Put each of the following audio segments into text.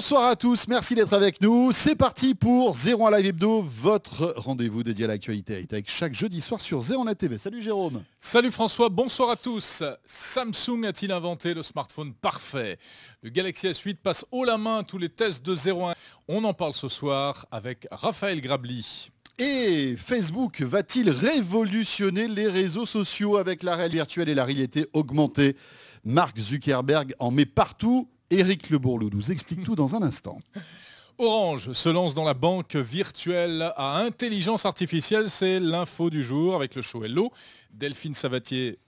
Bonsoir à tous, merci d'être avec nous. C'est parti pour 01 Live Hebdo, votre rendez-vous dédié à l'actualité avec chaque jeudi soir sur 01 TV. Salut Jérôme. Salut François, bonsoir à tous. Samsung a-t-il inventé le smartphone parfait? Le Galaxy S8 passe haut la main tous les tests de 01. On en parle ce soir avec Raphaël Grabli. Et Facebook va-t-il révolutionner les réseaux sociaux avec la réalité virtuelle et la réalité augmentée? Mark Zuckerberg en met partout Éric Le nous explique tout dans un instant. Orange se lance dans la banque virtuelle à intelligence artificielle. C'est l'info du jour avec le show Hello. Delphine Sabatier,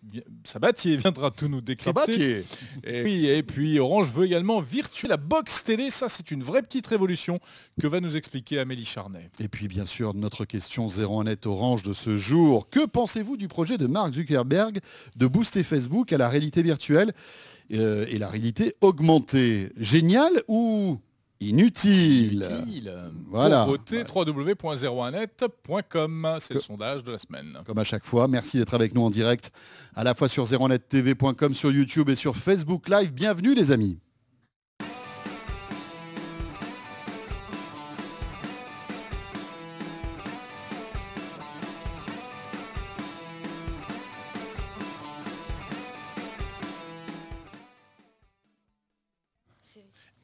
Sabatier viendra tout nous décrypter. Sabatier et, oui, et puis Orange veut également virtuer la box télé. Ça, c'est une vraie petite révolution que va nous expliquer Amélie Charnet. Et puis, bien sûr, notre question 01 net Orange de ce jour. Que pensez-vous du projet de Mark Zuckerberg de booster Facebook à la réalité virtuelle euh, et la réalité augmentée? Génial ou Inutile. Inutile. Voilà. Pour voter www.01net.com. C'est le sondage de la semaine. Comme à chaque fois, merci d'être avec nous en direct, à la fois sur 01nettv.com, sur YouTube et sur Facebook Live. Bienvenue les amis.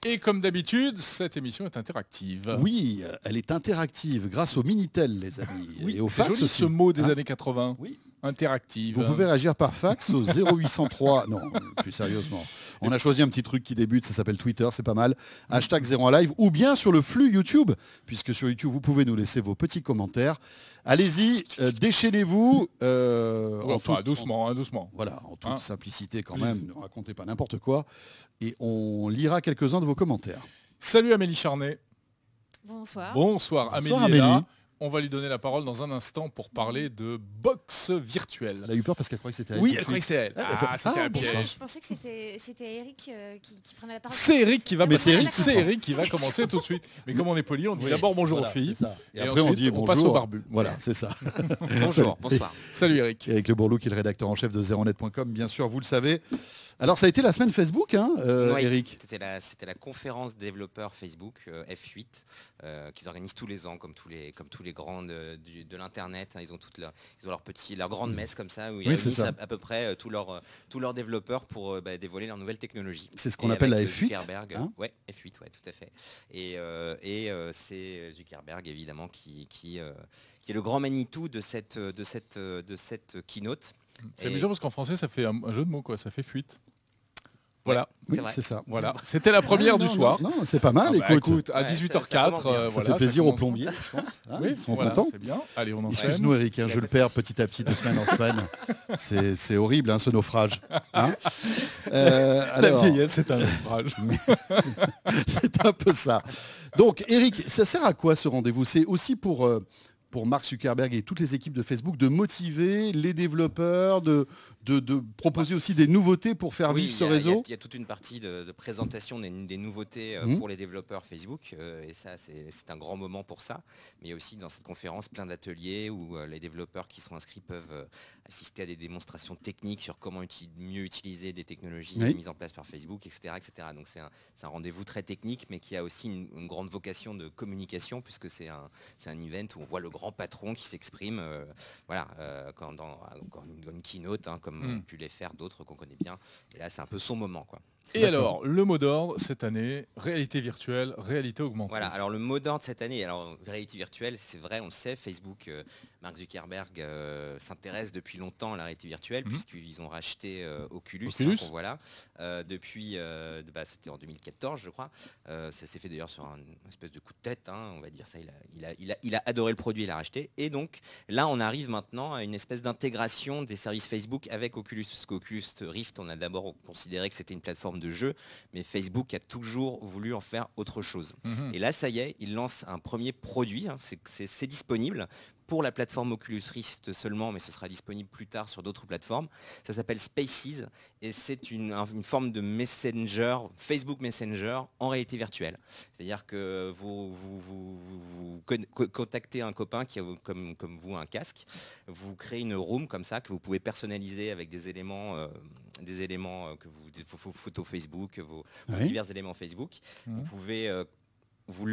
Et comme d'habitude, cette émission est interactive. Oui, elle est interactive grâce au Minitel, les amis. Oui, et au fax joli, ce mot des hein années 80. Oui. Interactive. Vous pouvez réagir par fax au 0803. non, plus sérieusement. On a choisi un petit truc qui débute, ça s'appelle Twitter, c'est pas mal. Hashtag 01 live ou bien sur le flux YouTube, puisque sur YouTube, vous pouvez nous laisser vos petits commentaires. Allez-y, euh, déchaînez-vous. Euh, enfin, doucement, hein, doucement. Voilà, en toute hein simplicité quand même, ne racontez pas n'importe quoi. Et on lira quelques-uns de vos commentaires. Salut Amélie Charnet. Bonsoir. Bonsoir, Amélie. On va lui donner la parole dans un instant pour parler de boxe virtuelle. Elle a eu peur parce qu'elle croyait que c'était elle. Oui, elle croyait que c'était elle. Ah, ah c'était un piège. Je pensais que c'était Eric euh, qui, prenait la parole. C'est Eric qui va, c'est Eric, qui va commencer tout de suite. Mais comme on est poli, on dit d'abord bonjour aux filles. Et, après on dit bonjour. On passe au barbu. Voilà, c'est ça. bonjour, bonsoir. Salut Eric. avec le Bourlou qui est le rédacteur en chef de zeronet.com, bien sûr, vous le savez. Alors ça a été la semaine Facebook, hein, euh, Eric C'était la, la, conférence développeurs Facebook euh, F8 euh, qu'ils organisent tous les ans, comme tous les, comme tous les grands de, l'internet. Hein. ils ont toutes leur, ils ont leur petit, leur grande messe comme ça où ils réunissent à, peu près tous leurs, tous leurs développeurs pour bah, dévoiler leurs nouvelles technologies. C'est ce qu'on appelle la F8. Hein ouais, F8, ouais, tout à fait. Et, et c'est Zuckerberg évidemment qui, qui, qui est le grand Manitou de cette, de cette, de cette keynote. C'est amusant parce qu'en français ça fait un, jeu de mots quoi, ça fait fuite. Voilà, c'est ça. Voilà, c'était la première du soir. Non, c'est pas mal. Ah bah, écoute, à 18h04, euh, ça fait plaisir aux plombiers, je pense. Hein, oui, ils sont contents. C'est bien. Allez, on Excuse-nous, Eric, hein, je le perds petit à petit de semaine en semaine. C'est horrible, hein, ce naufrage. Hein. euh, la vieillesse, c'est un naufrage. c'est un peu ça. Donc, Eric, ça sert à quoi ce rendez-vous? C'est aussi pour euh, pour Mark Zuckerberg et toutes les équipes de Facebook de motiver les développeurs, de, de, proposer aussi des nouveautés pour faire vivre ce réseau Il y, a toute une partie de, présentation des, nouveautés euh, mmh. pour les développeurs Facebook, euh, et ça c'est un grand moment pour ça. Mais il y a aussi dans cette conférence plein d'ateliers où euh, les développeurs qui sont inscrits peuvent assister à des démonstrations techniques sur comment mieux utiliser des technologies mises en place par Facebook, etc. etc. Donc c'est un, rendez-vous très technique, mais qui a aussi une, grande vocation de communication, puisque c'est un, un event où on voit le grand patron qui s'exprime voilà, quand dans, une, keynote, hein, comme ont hmm. pu les faire d'autres qu'on connaît bien. Et là, c'est un peu son moment. quoi. Et alors, le mot d'ordre cette année, réalité virtuelle, réalité augmentée. Voilà, alors le mot d'ordre cette année, alors réalité virtuelle, c'est vrai, on le sait, Facebook, euh, Mark Zuckerberg euh, s'intéresse depuis longtemps à la réalité virtuelle, mhm. puisqu'ils ont racheté euh, Oculus, hein, voilà, depuis, bah, c'était en 2014, je crois. ça s'est fait d'ailleurs sur un espèce de coup de tête, hein, on va dire ça, il a, il, a, il a, adoré le produit, il l'a racheté. Et donc, là, on arrive maintenant à une espèce d'intégration des services Facebook avec Oculus, parce qu'Oculus Rift, on a d'abord considéré que c'était une plateforme de jeu, mais Facebook a toujours voulu en faire autre chose. Mhm. Et là, ça y est, il lance un premier produit, hein, c'est disponible pour la plateforme Oculus Rift seulement, mais ce sera disponible plus tard sur d'autres plateformes. Ça s'appelle Spaces et c'est une, forme de Messenger, Facebook Messenger en réalité virtuelle. C'est-à-dire que vous, vous, contactez un copain qui a comme, comme, vous un casque, vous créez une room comme ça que vous pouvez personnaliser avec des éléments euh, des éléments que vous, vos photos Facebook, vos, divers éléments Facebook. Vous mmh. pouvez vous,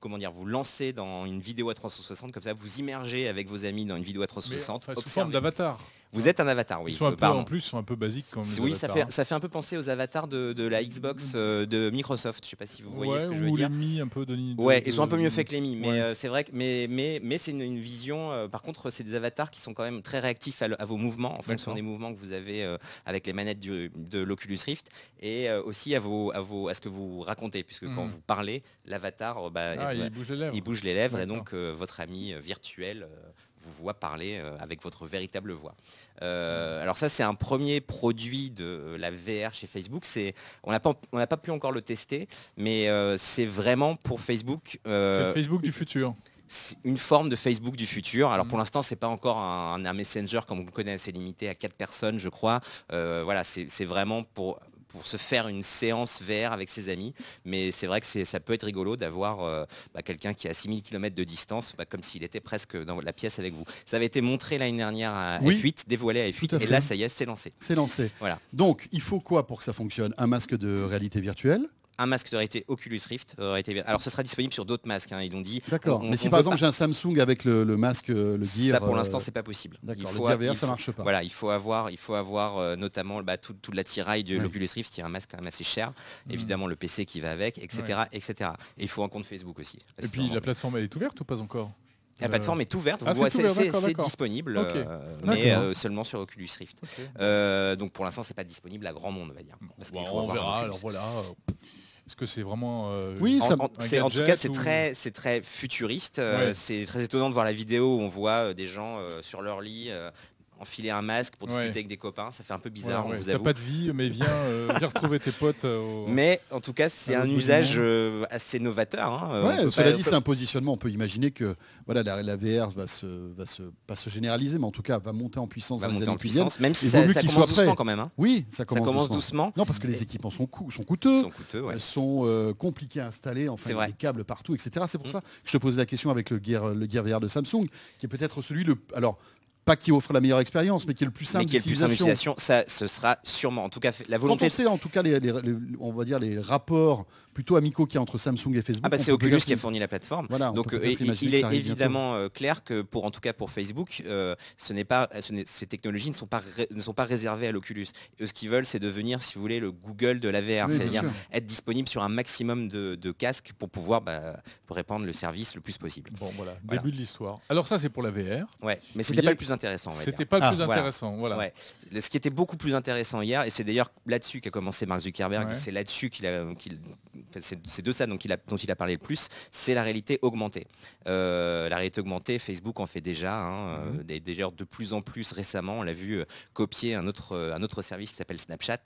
comment dire, vous lancez dans une vidéo à 360, comme ça vous immergez avec vos amis dans une vidéo à 360. sous forme d'avatar. Vous êtes un avatar, oui. Ils sont un peu, en plus, sont un peu basiques comme Oui, ça fait, ça fait un peu penser aux avatars de, la Xbox euh, de Microsoft. Je sais pas si vous voyez ce que je veux dire. Les Mi un peu de, Ouais, ils sont un peu mieux faits que les Mi, mais euh, c'est vrai que mais mais mais c'est une, vision. Euh, par contre, c'est des avatars qui sont quand même très réactifs à, vos mouvements en fonction des mouvements que vous avez avec les manettes de l'Oculus Rift et aussi à vos à vos à ce que vous racontez, puisque quand mhm. vous parlez, l'avatar, bah, ah, il, bouge les lèvres. Il bouge les lèvres et donc votre ami virtuel vous voit parler avec votre véritable voix. Euh, alors ça, c'est un premier produit de la VR chez Facebook. On n'a pas, pas pu encore le tester, mais euh, c'est vraiment pour Facebook. Euh, c'est le Facebook du futur une forme de Facebook du futur. Alors pour mm. l'instant, c'est pas encore un, messenger comme on le connaît, c'est limité à quatre personnes, je crois. voilà, c'est vraiment pour pour se faire une séance VR avec ses amis. Mais c'est vrai que ça peut être rigolo d'avoir euh, bah, quelqu'un qui est à 6000 km de distance, bah, comme s'il était presque dans la pièce avec vous. Ça avait été montré l'année dernière à F8, dévoilé à F8, et là, ça y est, c'est lancé. C'est lancé. Voilà. Donc, il faut quoi pour que ça fonctionne? Un masque de réalité virtuelle un masque de réalité Oculus Rift. Euh, alors ce sera disponible sur d'autres masques, hein, ils l'ont dit. D'accord. Mais si par exemple j'ai un Samsung avec le, masque, le Gear... Ça pour l'instant euh, c'est pas possible. D'accord, le Gear VR ça marche pas. Voilà, il faut avoir, il faut avoir euh, notamment bah, toute tout l'attirail de l'Oculus Rift qui est un masque quand même assez cher. Mmh. Évidemment le PC qui va avec, etc. etc. Et il faut un compte Facebook aussi. Et puis la plateforme elle est ouverte ou pas encore? La plateforme est ouverte, ah, c'est disponible, mais seulement sur Oculus Rift. donc pour l'instant, c'est pas disponible à grand monde, on va dire. on verra. Alors voilà. Est-ce que c'est vraiment euh, Oui, en, en, tout cas c'est très c'est très futuriste. Euh, c'est très étonnant de voir la vidéo où on voit euh, des gens sur leur lit enfiler un masque pour discuter avec des copains, ça fait un peu bizarre, on vous pas de vie, mais viens, euh, retrouver tes potes. Euh, mais en tout cas, c'est un usage euh, assez novateur. Hein, cela dit, c'est un positionnement. On peut imaginer que voilà, la, VR va se, va se, pas se généraliser, mais en tout cas va monter en puissance dans les années qui viennent. Même si ça, commence doucement quand même. Hein. Oui, ça commence, doucement. Non, parce que les équipements sont, sont coûteux, sont, coûteux, sont compliqués à installer, enfin, il y a des câbles partout, etc. C'est pour mm. ça que je te posais la question avec le Gear, le Gear VR de Samsung, qui est peut-être celui le... Alors, pas qui offre la meilleure expérience, mais qui est le plus simple d'utilisation. Ça, ce sera sûrement, en tout cas, la volonté. Quand on sait, en tout cas, les, on va dire les rapports plutôt amicaux qu'il y a entre Samsung et Facebook. Ah bah c'est Oculus qui a fourni la plateforme. Voilà, Donc euh, il est évidemment euh, clair que pour en tout cas pour Facebook, euh, ce n'est pas, ces technologies ne sont pas ne sont pas réservées à l'Oculus. ce qu'ils veulent, c'est devenir, si vous voulez, le Google de la VR, c'est-à-dire être disponible sur un maximum de, casques pour pouvoir bah, répandre le service le plus possible. Bon voilà, début de l'histoire. Alors ça c'est pour la VR. Ouais, mais c'était pas le plus intéressant. C'était pas le plus ah, intéressant. Voilà. Ce qui était beaucoup plus intéressant hier, et c'est d'ailleurs là-dessus qu'a commencé Mark Zuckerberg, c'est là-dessus qu'il a, c'est de ça dont il, a, dont il a parlé le plus, c'est la réalité augmentée. Euh, la réalité augmentée, Facebook en fait déjà, hein, mhm. euh, d'ailleurs de plus en plus récemment, on l'a vu euh, copier un autre, un autre service qui s'appelle Snapchat.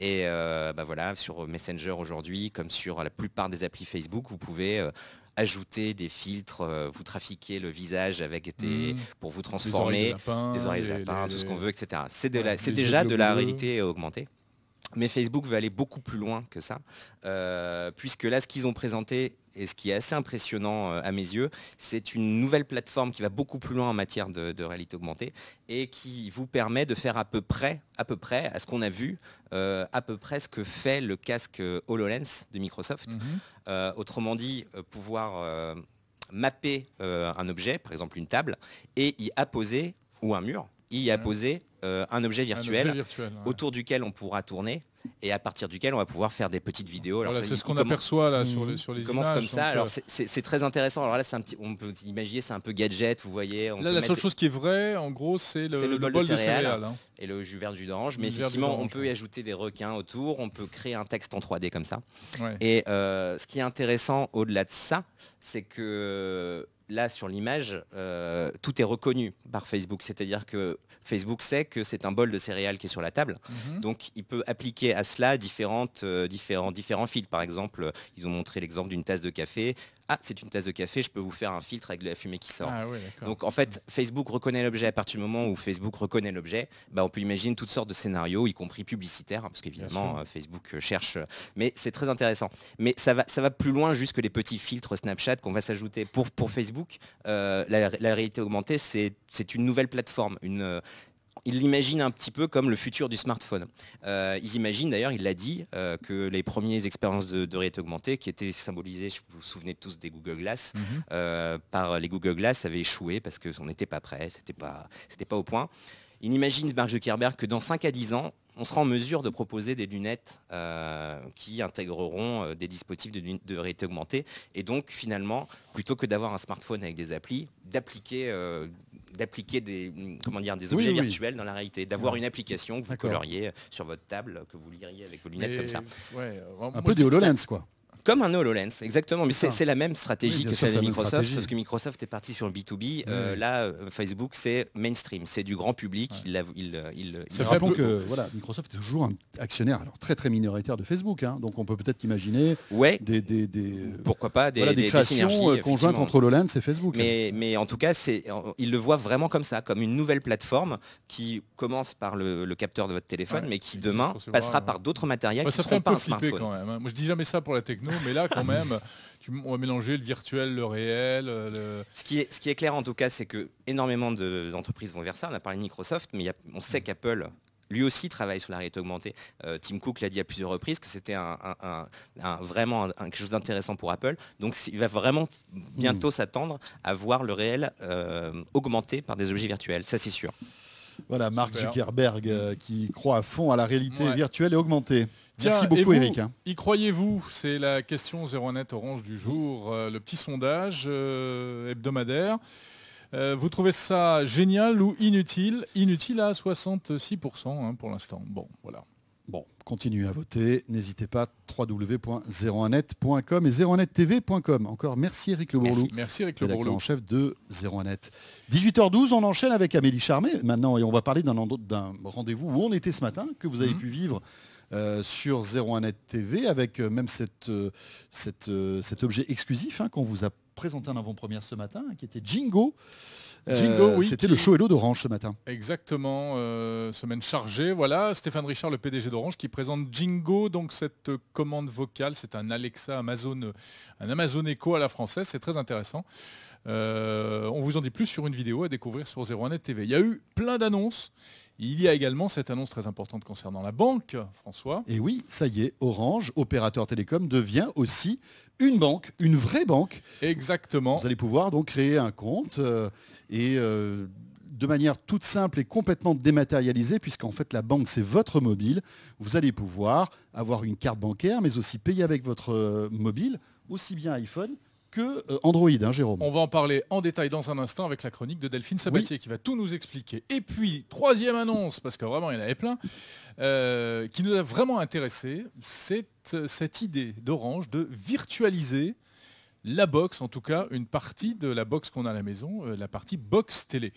Et bah voilà, sur Messenger aujourd'hui, comme sur la plupart des applis Facebook, vous pouvez ajouter des filtres, vous trafiquer le visage avec des, mhm. pour vous transformer, des oreilles de lapin, tout ce qu'on veut, etc. C'est déjà de la réalité augmentée. Mais Facebook veut aller beaucoup plus loin que ça, euh, puisque là, ce qu'ils ont présenté, et ce qui est assez impressionnant euh, à mes yeux, c'est une nouvelle plateforme qui va beaucoup plus loin en matière de, réalité augmentée et qui vous permet de faire à peu près, à peu près, à ce qu'on a vu, euh, à peu près ce que fait le casque HoloLens de Microsoft. Mhm. autrement dit, pouvoir mapper un objet, par exemple une table, et y apposer, ou un mur, y apposer euh, un objet virtuel, autour duquel on pourra tourner et à partir duquel on va pouvoir faire des petites vidéos. c'est ce qu'on aperçoit là sur, les, sur les commence comme ça. Alors euh, c'est très intéressant. Alors là, un petit, on peut imaginer, c'est un peu gadget, vous voyez. là, la seule chose qui est vraie, en gros, c'est le, bol, de céréales, hein. et le jus vert de jus d'orange. Mais effectivement, on peut y ajouter des requins autour. On peut créer un texte en 3D comme ça. Et euh, ce qui est intéressant au-delà de ça, c'est que là sur l'image, tout est reconnu par Facebook. C'est-à-dire que Facebook sait que c'est un bol de céréales qui est sur la table. Mhm. Donc il peut appliquer à cela différentes, euh, différents, différents filtres. Par exemple, ils ont montré l'exemple d'une tasse de café ah c'est une tasse de café, je peux vous faire un filtre avec de la fumée qui sort. Ah Donc en fait, Facebook reconnaît l'objet à partir du moment où Facebook reconnaît l'objet, bah, on peut imaginer toutes sortes de scénarios, y compris publicitaires, hein, parce qu'évidemment euh, Facebook euh, cherche, mais c'est très intéressant. Mais ça va, ça va plus loin juste que les petits filtres Snapchat qu'on va s'ajouter pour, pour Facebook. Euh, la, réalité augmentée, c'est une nouvelle plateforme, une, ils l'imaginent un petit peu comme le futur du smartphone. Euh, ils imaginent d'ailleurs, il l'a dit, euh, que les premières expériences de, réalité augmentée, qui étaient symbolisées, vous vous souvenez tous des Google Glass, mhm. euh, par les Google Glass, avaient échoué parce qu'on n'était pas prêt, c'était pas, pas au point. Il imagine, Mark Zuckerberg, que dans 5 à 10 ans, on sera en mesure de proposer des lunettes qui intégreront des dispositifs de, réalité augmentée. Et donc, finalement, plutôt que d'avoir un smartphone avec des applis, d'appliquer d'appliquer des, comment dire, des objets virtuels dans la réalité, d'avoir une application que vous coloriez sur votre table, que vous liriez avec vos lunettes comme ça. un peu des HoloLens, quoi. Comme un HoloLens, exactement. Mais c'est la même stratégie que celle de Microsoft, parce que Microsoft est parti sur le B2B. Euh, là, euh, Facebook, c'est mainstream, c'est du grand public. Il, il, il, rappelons que voilà, Microsoft est toujours un actionnaire alors très très minoritaire de Facebook. Hein. donc on peut peut-être imaginer ouais, des, des, pourquoi pas des, des, créations euh, conjointes entre HoloLens et Facebook. Mais, mais en tout cas, il le voit vraiment comme ça, comme une nouvelle plateforme qui commence par le, capteur de votre téléphone, mais qui demain passera par d'autres matériels. ça fait un peu flipper quand même. Hein. Moi, je dis jamais ça pour la techno mais là, quand même, tu, on va mélanger le virtuel, le réel. Euh, ce, qui est, ce qui est clair en tout cas, c'est que énormément d'entreprises vont vers ça. On a parlé de Microsoft, mais on sait qu'Apple lui aussi travaille sur la réalité augmentée. Euh, Tim Cook l'a dit à plusieurs reprises que c'était un, vraiment quelque chose d'intéressant pour Apple. Donc il va vraiment bientôt hmm. s'attendre à voir le réel euh, augmenté par des objets virtuels, ça c'est sûr. Voilà, Mark Zuckerberg euh, qui croit à fond à la réalité virtuelle et augmentée. Merci beaucoup Eric. Hein. Y croyez-vous? C'est la question 01net Orange du jour, euh, le petit sondage euh, hebdomadaire. vous trouvez ça génial ou inutile? Inutile à 66% hein, pour l'instant. Bon, voilà. Bon, continuez à voter. N'hésitez pas, www.01net.com et 01nettv.com. Encore merci Eric Le Bourlou. Merci, Eric Le Bourlou. en chef de 01net. 18h12, on enchaîne avec Amélie Charmet maintenant et on va parler d'un rendez-vous où on était ce matin, que vous avez mhm. pu vivre euh, sur 01net TV avec euh, même cette, euh, cette, cet objet exclusif hein, qu'on vous a présenté en avant-première ce matin, qui était Jingo. Jingo, oui. C'était le show Hello d'Orange ce matin. Exactement, semaine chargée. Voilà, Stéphane Richard, le PDG d'Orange, qui présente Jingo, donc cette commande vocale. C'est un Alexa Amazon, un Amazon Echo à la française. C'est très intéressant. on vous en dit plus sur une vidéo à découvrir sur 01net TV. Il y a eu plein d'annonces. Il y a également cette annonce très importante concernant la banque, François. Et oui, ça y est, Orange, opérateur télécom, devient aussi une banque, une vraie banque. Exactement. Vous allez pouvoir donc créer un compte euh, et euh, de manière toute simple et complètement dématérialisée, puisqu'en fait la banque c'est votre mobile, vous allez pouvoir avoir une carte bancaire, mais aussi payer avec votre euh, mobile, aussi bien iPhone que euh, Android, hein, Jérôme. On va en parler en détail dans un instant avec la chronique de Delphine Sabatier qui va tout nous expliquer. Et puis, troisième annonce, parce que vraiment il y en avait plein, euh, qui nous a vraiment intéressé, c'est euh, cette idée d'Orange de virtualiser la box, en tout cas une partie de la box qu'on a à la maison, la partie box télé.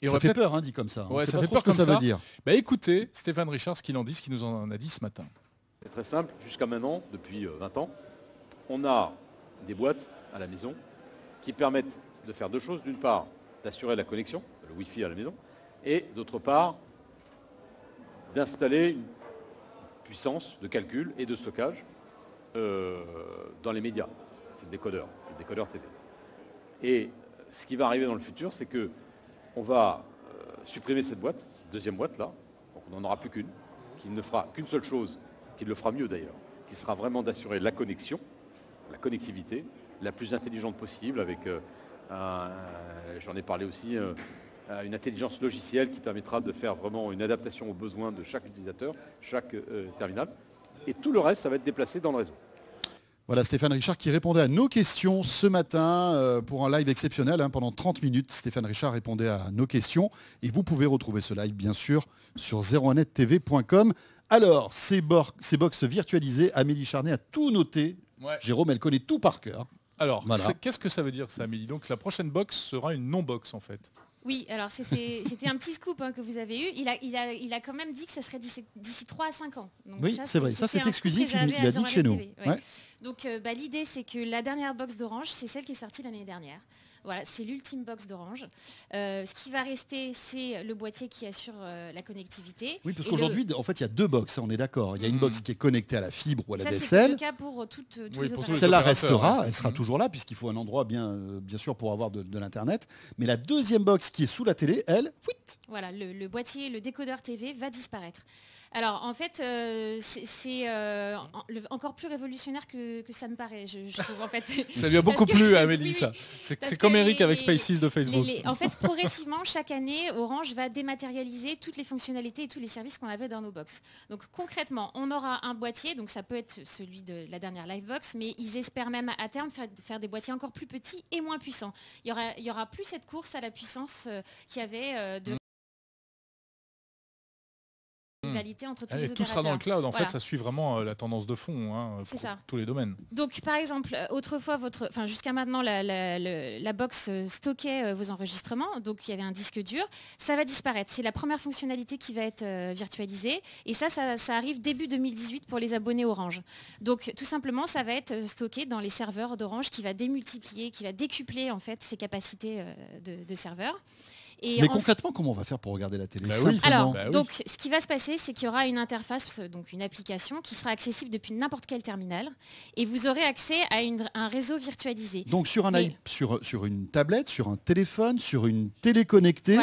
Et ça fait peur, hein, dit comme ça. Ouais, ça fait peur que ça, veut dire. Bah, écoutez, Stéphane Richard, ce qu'il en dit, ce qu'il nous en a dit ce matin. C'est très simple. Jusqu'à maintenant, depuis 20 ans, on a des boîtes à la maison qui permettent de faire deux choses. D'une part, d'assurer la connexion, le Wi-Fi à la maison, et d'autre part, d'installer une puissance de calcul et de stockage euh, dans les médias. C'est le décodeur, le décodeur TV. Et ce qui va arriver dans le futur, c'est que on va euh, supprimer cette boîte, cette deuxième boîte là, donc on n'en aura plus qu'une, qui ne fera qu'une seule chose, qui le fera mieux d'ailleurs, qui sera vraiment d'assurer la connexion, la connectivité, la plus intelligente possible avec, euh, j'en ai parlé aussi, euh, une intelligence logicielle qui permettra de faire vraiment une adaptation aux besoins de chaque utilisateur, chaque euh, terminal. Et tout le reste, ça va être déplacé dans le réseau. Voilà Stéphane Richard qui répondait à nos questions ce matin pour un live exceptionnel. Hein, pendant 30 minutes, Stéphane Richard répondait à nos questions. Et vous pouvez retrouver ce live, bien sûr, sur 01nettv.com. Alors, ces, box virtualisées, Amélie Charnet a tout noté. Jérôme, elle connaît tout par cœur. Alors, qu'est-ce que ça veut dire ça, Amélie? Donc la prochaine box sera une non-box en fait. Oui, alors c'était un petit scoop hein, que vous avez eu. Il a, il, a, il a quand même dit que ça serait d'ici 3 à 5 ans. oui, c'est vrai. Ça, c'est exclusif. Il, a dit chez nous. Donc, euh, bah, l'idée, c'est que la dernière box d'Orange, c'est celle qui est sortie l'année dernière. Voilà, c'est l'ultime box d'Orange. Euh, ce qui va rester, c'est le boîtier qui assure euh, la connectivité. Oui, parce qu'aujourd'hui, en fait, il y a deux box, on est d'accord. Il y a une hmm. box qui est connectée à la fibre ou à la Ça, c'est le cas pour toutes, les Celle-là restera, elle sera hmm. toujours là, puisqu'il faut un endroit bien, bien sûr pour avoir de, l'Internet. Mais la deuxième box qui est sous la télé, elle, Voilà, le boîtier, le décodeur TV va disparaître. Alors en fait, euh, c'est euh, encore plus révolutionnaire que, ça me paraît. Je, trouve, en fait. ça lui a beaucoup plu à Amélie, ça. C'est comme Eric avec Spaces de Facebook. en fait, progressivement, chaque année, Orange va dématérialiser toutes les fonctionnalités et tous les services qu'on avait dans nos box. Donc concrètement, on aura un boîtier, donc ça peut être celui de la dernière Livebox, mais ils espèrent même à terme faire, des boîtiers encore plus petits et moins puissants. Il y aura, il y aura plus cette course à la puissance euh, qu'il y avait de entre tous les Tout sera dans le cloud. En fait, ça suit vraiment euh, la tendance de fond hein, pour tous les domaines. Donc, par exemple, euh, autrefois, votre, enfin, jusqu'à maintenant, la, box euh, stockait vos enregistrements. Donc, il y avait un disque dur. Ça va disparaître. C'est la première fonctionnalité qui va être virtualisée. Et ça, ça, arrive début 2018 pour les abonnés Orange. Donc, tout simplement, ça va être stocké dans les serveurs d'Orange qui va démultiplier, qui va décupler en fait ses capacités de, de serveurs. Mais concrètement, comment on va faire pour regarder la télé bah Alors, bah donc, ce qui va se passer, c'est qu'il y aura une interface, donc une application qui sera accessible depuis n'importe quel terminal, et vous aurez accès à un réseau virtualisé. Donc sur un sur, sur une tablette, sur un téléphone, sur une télé connectée,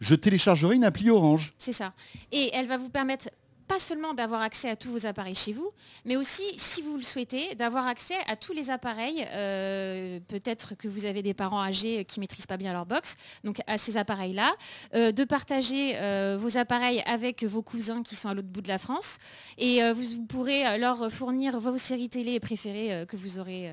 je téléchargerai une appli Orange. C'est ça. Et elle va vous permettre pas seulement d'avoir accès à tous vos appareils chez vous, mais aussi, si vous le souhaitez, d'avoir accès à tous les appareils. Euh, peut-être que vous avez des parents âgés qui ne maîtrisent pas bien leur box, donc à ces appareils-là, euh, de partager euh, vos appareils avec vos cousins qui sont à l'autre bout de la France, et vous, pourrez leur fournir vos séries télé préférées que vous aurez,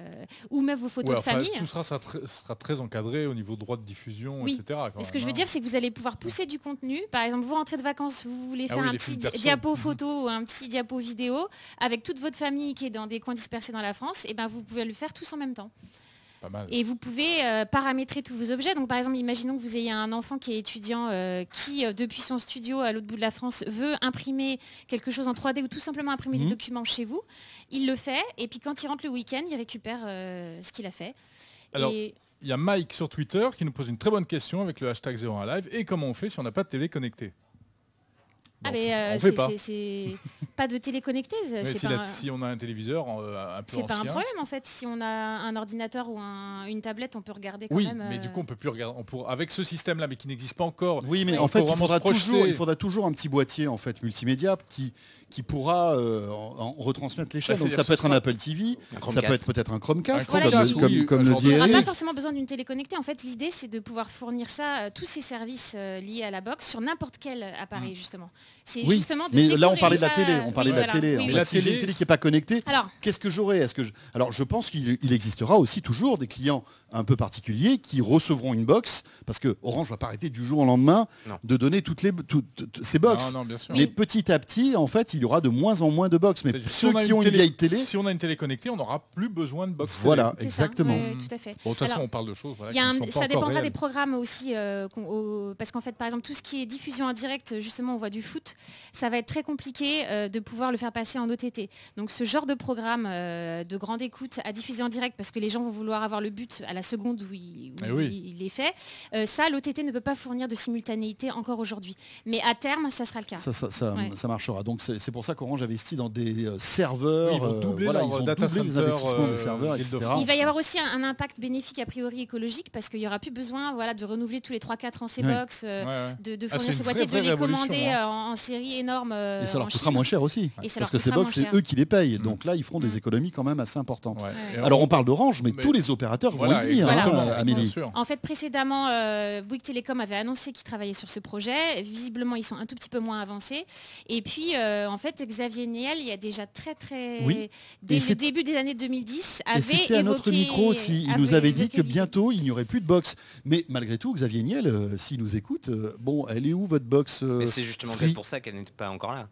ou même vos photos de famille. Tout sera, sera, très encadré au niveau droit de diffusion, etc. ce que je veux dire, c'est que vous allez pouvoir pousser du contenu. Par exemple, vous rentrez de vacances, vous voulez ah faire un petit diapo photo ou un petit diapo vidéo avec toute votre famille qui est dans des coins dispersés dans la France, et eh ben vous pouvez le faire tous en même temps. Et vous pouvez euh, paramétrer tous vos objets. Donc par exemple, imaginons que vous ayez un enfant qui est étudiant, euh, qui euh, depuis son studio à l'autre bout de la France veut imprimer quelque chose en 3D ou tout simplement imprimer des mhm. documents chez vous. Il le fait et puis quand il rentre le week-end, il récupère ce qu'il a fait. Alors... Il y a Mike sur Twitter qui nous pose une très bonne question avec le hashtag 01 live. Et comment on fait si on n'a pas de télé connectée? Ah mais euh, c'est pas. de télé connectée. Si on a un téléviseur euh, un peu C'est pas un problème en fait. Si on a un ordinateur ou une tablette, on peut regarder quand oui, même. mais du coup on peut plus regarder. On Avec ce système-là, mais qui n'existe pas encore. Oui, mais en fait, il faudra, toujours, il faudra toujours un petit boîtier en fait multimédia qui qui pourra euh, en, retransmettre les chaînes. Bah, Donc ça peut être un Apple TV, ça peut être peut-être un Chromecast, comme, le dit On n'a pas forcément besoin d'une télé connectée. En fait, l'idée, c'est de pouvoir fournir ça, tous ces services liés à la box, sur n'importe quel appareil, mm. justement. C'est justement de Mais là, on parlait de la télé. On parlait de la télé. Oui, la télé, télé qui n'est pas connectée, qu'est-ce que j'aurai? Est-ce que Alors, je pense qu'il existera aussi toujours des clients un peu particuliers qui recevront une box, parce que Orange va pas arrêter du jour au lendemain de donner toutes les ces box. Mais petit à petit, en fait, il y aura de moins en moins de box. Mais ceux qui ont une vieille télé, si on a une télé connectée, on n'aura plus besoin de box. Voilà, exactement. tout à fait. de toute façon, on parle de choses. ça dépendra des programmes aussi, euh, parce qu'en fait, par exemple, tout ce qui est diffusion en direct, justement, on voit du foot ça va être très compliqué euh, de pouvoir le faire passer en OTT. Donc ce genre de programme euh, de grande écoute à diffuser en direct parce que les gens vont vouloir avoir le but à la seconde où il, eh est fait, euh, ça l'OTT ne peut pas fournir de simultanéité encore aujourd'hui. Mais à terme, ça sera le cas. Ça, marchera. Donc c'est pour ça qu'Orange investit dans des serveurs. ils vont doubler, voilà, ils data les investissements des serveurs, etc. Il va y avoir aussi un, impact bénéfique a priori écologique parce qu'il n'y aura plus besoin voilà, de renouveler tous les 3-4 ans ces box, de, ah, fournir ces boîtiers, de les commander hein. en série énorme. Euh, et ça leur coûtera moins cher aussi. parce que ces box, c'est eux qui les payent. Donc là, ils feront des mm. économies quand même assez importantes. Alors on parle d'Orange, mais, tous les opérateurs vont y venir, hein, Amélie. En fait, précédemment, euh, Bouygues Télécom avait annoncé qu'ils travaillaient sur ce projet. Visiblement, ils sont un tout petit peu moins avancés. Et puis, euh, en fait, Xavier Niel, il y a déjà très très... Dès le début des années 2010, avait c'était à notre micro aussi. Il nous avait dit que bientôt, il n'y aurait plus de box. Mais malgré tout, Xavier Niel, s'il nous écoute, bon, elle est où votre box Mais c'est justement pour ça qu'elle n'est pas encore là.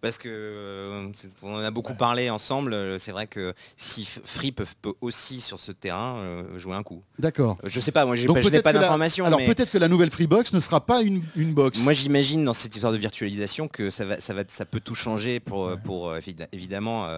Parce que on en a beaucoup parlé ensemble. C'est vrai que si Free peut, aussi sur ce terrain jouer un coup. D'accord. je sais pas, moi je n'ai pas d'informations. Alors peut-être que la nouvelle Freebox ne sera pas une, une box. Moi j'imagine dans cette histoire de virtualisation que ça va, ça va, ça peut tout changer pour, pour évidemment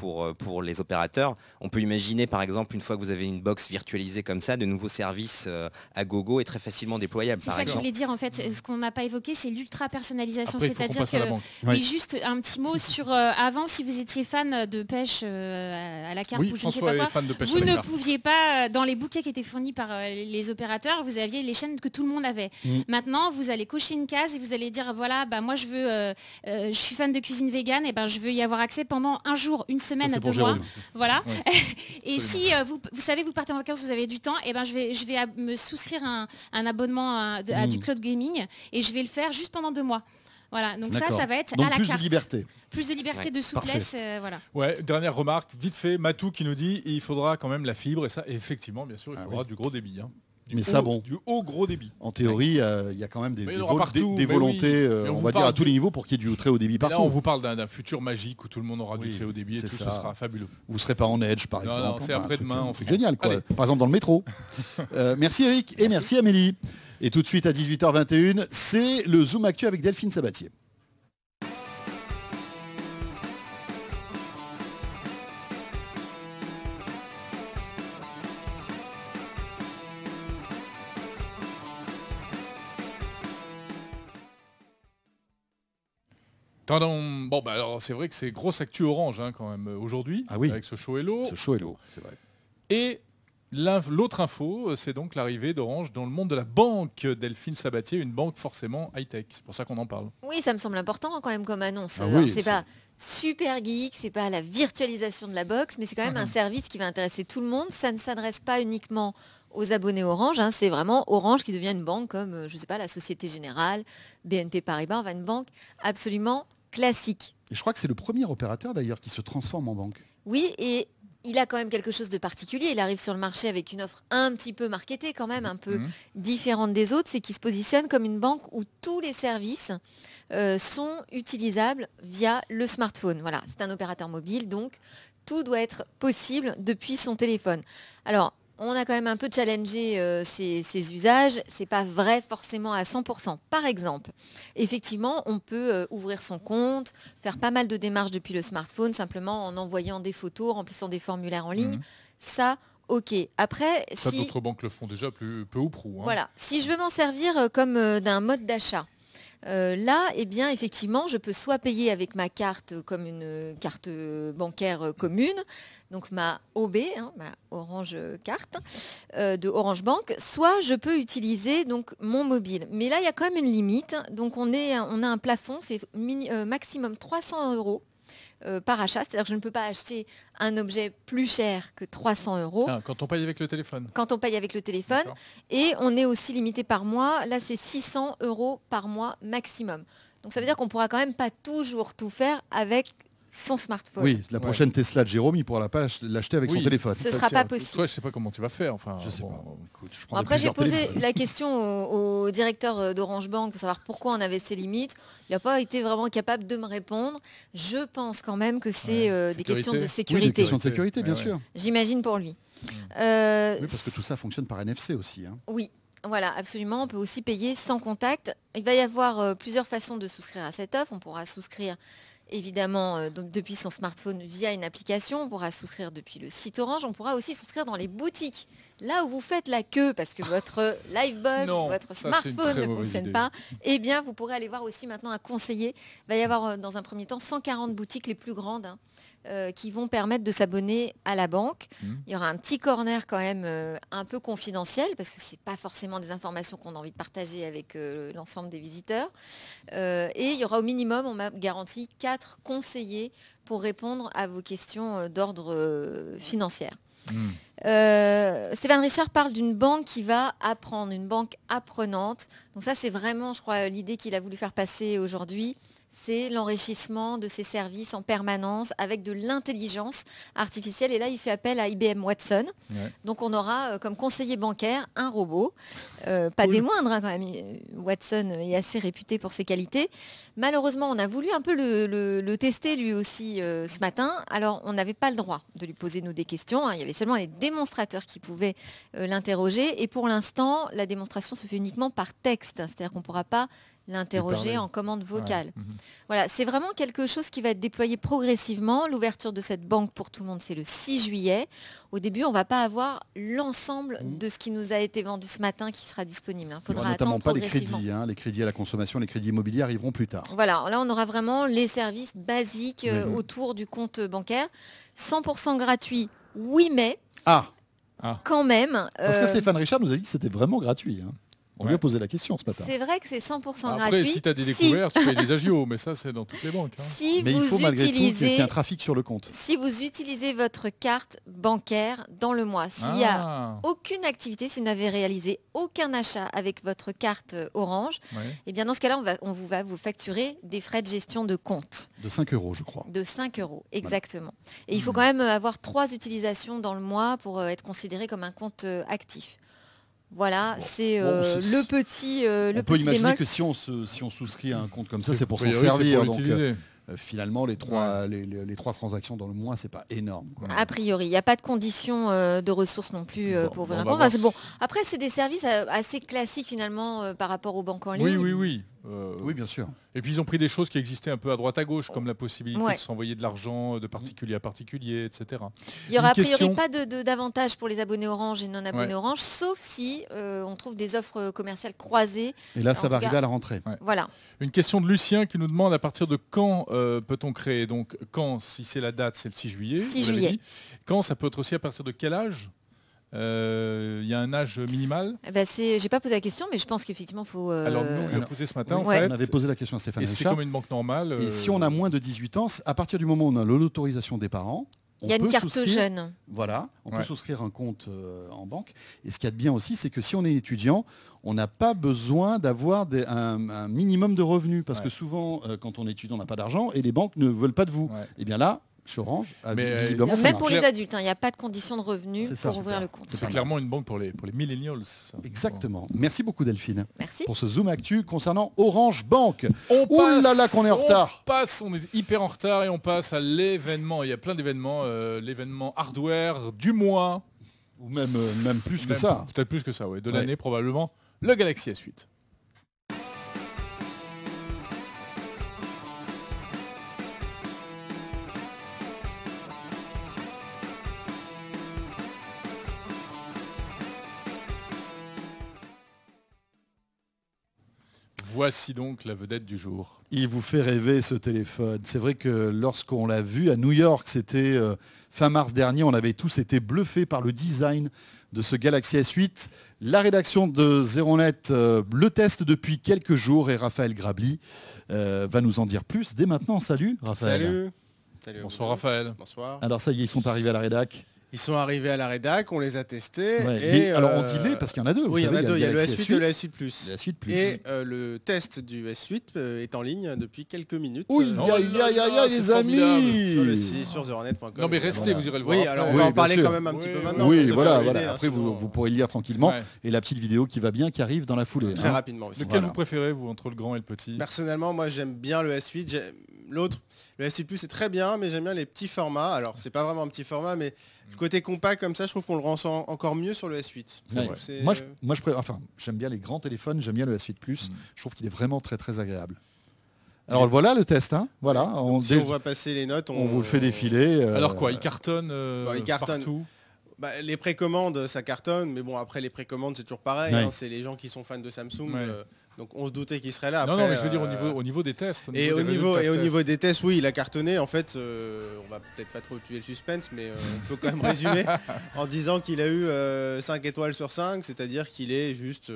pour, pour les opérateurs. On peut imaginer par exemple une fois que vous avez une box virtualisée comme ça, de nouveaux services à gogo est très facilement déployable. C'est ça que je voulais dire en fait. Ce qu'on n'a pas évoqué, c'est l'ultra personnalisation, c'est-à-dire que juste un petit mot sur euh, avant, si vous étiez fan de pêche euh, à la carte ou je ne sais pas quoi, vous ne pouviez pas euh, dans les bouquets qui étaient fournis par les opérateurs, vous aviez les chaînes que tout le monde avait. Mm. Maintenant, vous allez cocher une case et vous allez dire voilà, bah moi je veux, je suis fan de cuisine végane, et ben je veux y avoir accès pendant un jour, une semaine, deux mois, voilà. et si vous, vous savez vous partez en vacances, vous avez du temps, et ben je vais je vais me souscrire un, un abonnement à, du mm. cloud gaming et je vais le faire juste pendant deux mois. Voilà, donc ça, ça va être à la plus carte. de liberté. Plus de liberté, de souplesse, euh, voilà. Ouais, dernière remarque, vite fait, Matou qui nous dit il faudra quand même la fibre et ça, effectivement, bien sûr, il ah faudra du gros débit. Hein. Mais ça, bon. Du haut gros débit. En théorie, euh, il y a quand même des, des, volontés, euh, on, va dire, à tous les niveaux pour qu'il y ait du très haut débit partout. Là, on vous parle d'un futur magique où tout le monde aura du très haut débit et tout, ça. sera fabuleux. Vous ne serez pas en edge, par exemple. Non, c'est après-demain. On fait génial, quoi. Par exemple, dans le métro. merci Eric et merci Amélie. Et tout de suite à 18h21, c'est le Zoom Actu avec Delphine Sabatier. Bon, bah alors c'est vrai que c'est grosse actu orange hein, quand même aujourd'hui, ah oui. avec ce show Hello. Ce show Hello, c'est vrai. Et l'autre info, euh, c'est donc l'arrivée d'Orange dans le monde de la banque Delphine Sabatier, une banque forcément high-tech. C'est pour ça qu'on en parle. Oui, ça me semble important quand même comme annonce. Ah c'est pas super geek, c'est pas la virtualisation de la box, mais c'est quand même un service qui va intéresser tout le monde. Ça ne s'adresse pas uniquement aux abonnés Orange. Hein. c'est vraiment Orange qui devient une banque comme, euh, je sais pas, la Société Générale, BNP Paribas, va une banque absolument classique. Et je crois que c'est le premier opérateur d'ailleurs qui se transforme en banque. Oui, et il a quand même quelque chose de particulier. Il arrive sur le marché avec une offre un petit peu marketée quand même, un peu mhm. différente des autres. C'est qu'il se positionne comme une banque où tous les services euh, sont utilisables via le smartphone. Voilà, c'est un opérateur mobile, donc tout doit être possible depuis son téléphone. Alors, on a quand même un peu challengé euh, ces, ces, usages. C'est pas vrai forcément à 100%. Par exemple, effectivement, on peut euh, ouvrir son compte, faire pas mal de démarches depuis le smartphone, simplement en envoyant des photos, remplissant des formulaires en ligne. Mhm. Ça, ok. Après, ça, d'autres banques le font déjà peu, peu ou prou. Hein. Voilà. Si je veux m'en servir euh, comme d'un mode d'achat, euh, là, eh bien, effectivement, je peux soit payer avec ma carte comme une carte bancaire commune, donc ma OB, hein, ma Orange carte euh, de Orange Bank, soit je peux utiliser donc mon mobile. Mais là, il y a quand même une limite. Donc on, est, on a un plafond, c'est euh, maximum 300 euros euh, par achat. C'est-à-dire que je ne peux pas acheter un objet plus cher que 300 euros. Ah, quand on paye avec le téléphone Quand on paye avec le téléphone. Et on est aussi limité par mois. Là, c'est 600 euros par mois maximum. Donc ça veut dire qu'on ne pourra quand même pas toujours tout faire avec son smartphone. Oui, la prochaine Tesla de Jérôme, il pourra pas l'acheter avec son téléphone. Ce ne sera pas possible. Toi, je sais pas comment tu vas faire. Enfin, je sais pas. après, j'ai posé la question au, directeur euh, d'Orange Bank pour savoir pourquoi on avait ces limites. Il n'a pas été vraiment capable de me répondre. Je pense quand même que c'est euh, des questions de sécurité. des questions de sécurité, bien sûr. J'imagine pour lui. Euh, oui, parce que tout ça fonctionne par NFC aussi. Hein. Oui, voilà, absolument. On peut aussi payer sans contact. Il va y avoir plusieurs façons de souscrire à cette offre. On pourra souscrire évidemment euh, depuis son smartphone via une application. On pourra souscrire depuis le site Orange. On pourra aussi souscrire dans les boutiques. Là où vous faites la queue parce que votre Livebox, votre smartphone ne fonctionne pas, eh bien vous pourrez aller voir aussi maintenant un conseiller. Il va y avoir euh, dans un premier temps 140 boutiques les plus grandes. Hein. Euh, qui vont permettre de s'abonner à la banque. Mmh. Il y aura un petit corner quand même euh, un peu confidentiel parce que ce n'est pas forcément des informations qu'on a envie de partager avec euh, l'ensemble des visiteurs. et il y aura au minimum, on m'a garanti, quatre conseillers pour répondre à vos questions d'ordre financier. Mmh. Stéphane Richard parle d'une banque qui va apprendre, une banque apprenante. Donc ça, c'est vraiment, je crois, l'idée qu'il a voulu faire passer aujourd'hui c'est l'enrichissement de ses services en permanence avec de l'intelligence artificielle. Et là, il fait appel à IBM Watson. Donc on aura euh, comme conseiller bancaire un robot, euh, pas des moindres hein, quand même. Watson est assez réputé pour ses qualités. Malheureusement, on a voulu un peu le, tester lui aussi euh, ce matin. Alors on n'avait pas le droit de lui poser nous des questions. Hein. Il y avait seulement les démonstrateurs qui pouvaient l'interroger. Et pour l'instant, la démonstration se fait uniquement par texte. C'est-à-dire qu'on ne pourra pas l'interroger en commande vocale. Mhm. Voilà, c'est vraiment quelque chose qui va être déployé progressivement. L'ouverture de cette banque pour tout le monde, c'est le 6 juillet. Au début, on ne va pas avoir l'ensemble mhm. de ce qui nous a été vendu ce matin qui sera disponible. Il faudra notamment pas les crédits, hein. les crédits à la consommation, les crédits immobiliers arriveront plus tard. Voilà, là on aura vraiment les services basiques euh, autour du compte bancaire. 100% gratuit, oui mais. Ah. Quand même. Parce que euh, Stéphane Richard nous a dit que c'était vraiment gratuit. Hein. On lui a posé la question ce matin. C'est vrai que c'est 100% Après, gratuit. si tu as des découvertes, tu payes des agios, mais ça c'est dans toutes les banques. Hein. Si mais vous il faut malgré tout qu'il y ait un trafic sur le compte. Si vous utilisez votre carte bancaire dans le mois, s'il n'y a ah. aucune activité, si vous n'avez réalisé aucun achat avec votre carte Orange, eh bien dans ce cas-là, on, va, on vous va vous facturer des frais de gestion de compte. De 5 euros, je crois. De 5 euros, exactement. Et il faut hmm. quand même avoir trois utilisations dans le mois pour euh, être considéré comme un compte euh, actif. Voilà, c'est euh, le petit. Euh, on peut imaginer que si on, si on souscrit à un compte comme ça, c'est pour s'en servir. donc, euh, finalement, les trois, les, trois transactions dans le mois, c'est pas énorme. A priori, il n'y a pas de condition de ressources non plus pour ouvrir un compte. bon. Après, c'est des services assez classiques finalement par rapport aux banques en ligne. Oui, oui, oui. Euh, oui, bien sûr. Et puis ils ont pris des choses qui existaient un peu à droite à gauche, comme la possibilité de s'envoyer de l'argent de particulier à particulier, etc. Il n'y aura a priori pas d'avantage de, pour les abonnés Orange et non abonnés Orange, sauf si euh, on trouve des offres commerciales croisées. Et là, ça va arriver à la rentrée. Voilà. Une question de Lucien qui nous demande à partir de quand euh, peut-on créer? Donc quand, si c'est la date, c'est le 6 juillet. 6 juillet. Quand ça peut être aussi à partir de quel âge? euh, il y a un âge minimal eh ben J'ai pas posé la question, mais je pense qu'effectivement, il faut... Euh, Alors, nous, on l'a posé ce matin. On avait posé la question à Stéphane Et c'est comme une banque normale. Et si on a moins de 18 ans, à partir du moment où on a l'autorisation des parents, il y a une carte jeune. Voilà, on peut souscrire un compte euh, en banque. Et ce qu'il y a de bien aussi, c'est que si on est étudiant, on n'a pas besoin d'avoir un, minimum de revenus. Parce que souvent, quand on est étudiant, on n'a pas d'argent et les banques ne veulent pas de vous. Et eh bien là, Orange. Euh, même pour les adultes, hein, il n'y a pas de condition de revenus pour ouvrir le compte. C'est clairement une banque pour les, pour les millennials. Exactement. Merci beaucoup Delphine. Merci. Pour ce zoom actu concernant Orange Bank. On passe, là là qu'on est en retard. On passe, on est hyper en retard et on passe à l'événement. Il y a plein d'événements. Euh, l'événement hardware du mois. Ou même, euh, même plus que ça. Peut-être plus que ça, oui. De l'année probablement. Le Galaxy S8. Voici donc la vedette du jour. Il vous fait rêver ce téléphone. C'est vrai que lorsqu'on l'a vu à New York, c'était euh, fin mars dernier, on avait tous été bluffés par le design de ce Galaxy S8. La rédaction de Zeronet euh, le teste depuis quelques jours et Raphaël Grabli euh, va nous en dire plus dès maintenant. Salut Raphaël. Salut. Salut Bonsoir Raphaël. Bonsoir. Alors ça y est, ils sont arrivés à la rédac. Ils sont arrivés à la rédac, on les a testés. et, alors on dit les parce qu'il y en a deux. Oui, il y en a deux. Il y a le S8 et le S8 Plus. Et euh, le test du S8 euh, est en ligne depuis quelques minutes. Oui, aïe, aïe, aïe, les amis Sur le site, sur. Non, mais restez, vous irez le voir. Oui, alors on va en parler quand même un petit peu maintenant. Oui, voilà, voilà. Après, vous pourrez le lire tranquillement. Et la petite vidéo qui va bien, qui arrive dans la foulée. Très hein. rapidement. Lequel vous préférez, vous, entre le grand et le petit? Personnellement, moi, j'aime bien le S8. L'autre, le S8 Plus, c'est très bien, mais j'aime bien les petits formats. Alors, c'est pas vraiment un petit format, mais le côté compact comme ça, je trouve qu'on le ressent encore mieux sur le S8. Moi, je, moi, enfin, j'aime bien les grands téléphones, j'aime bien le S8 Plus. Mm. Je trouve qu'il est vraiment très très agréable. Alors voilà le test, hein. voilà. on, si on va passer les notes, on, vous le fait défiler. Euh, Alors quoi, il cartonne, euh, bah, il cartonne. partout bah, les précommandes, ça cartonne, mais bon, après les précommandes, c'est toujours pareil. Hein. c'est les gens qui sont fans de Samsung. Euh, donc on se doutait qu'il serait là. non, non, mais je veux dire au niveau, au niveau des tests. et, au niveau, et au niveau des tests, oui, il a cartonné. En fait, euh, on va peut-être pas trop tuer le suspense, mais euh, on peut quand même résumer en disant qu'il a eu 5 étoiles sur 5, c'est-à-dire qu'il est juste